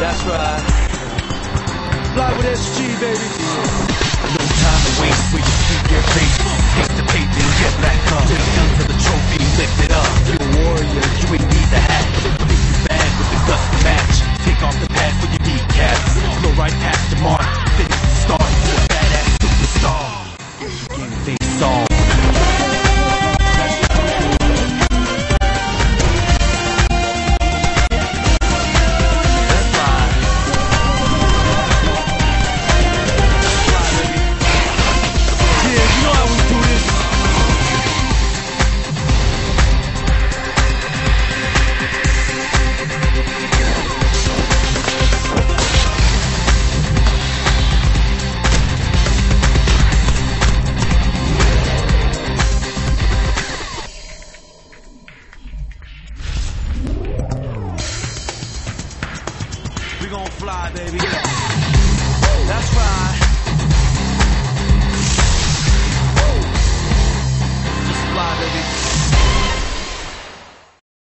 That's right. Fly with SG, baby. No time to waste. song. Gonna fly, baby. That's right.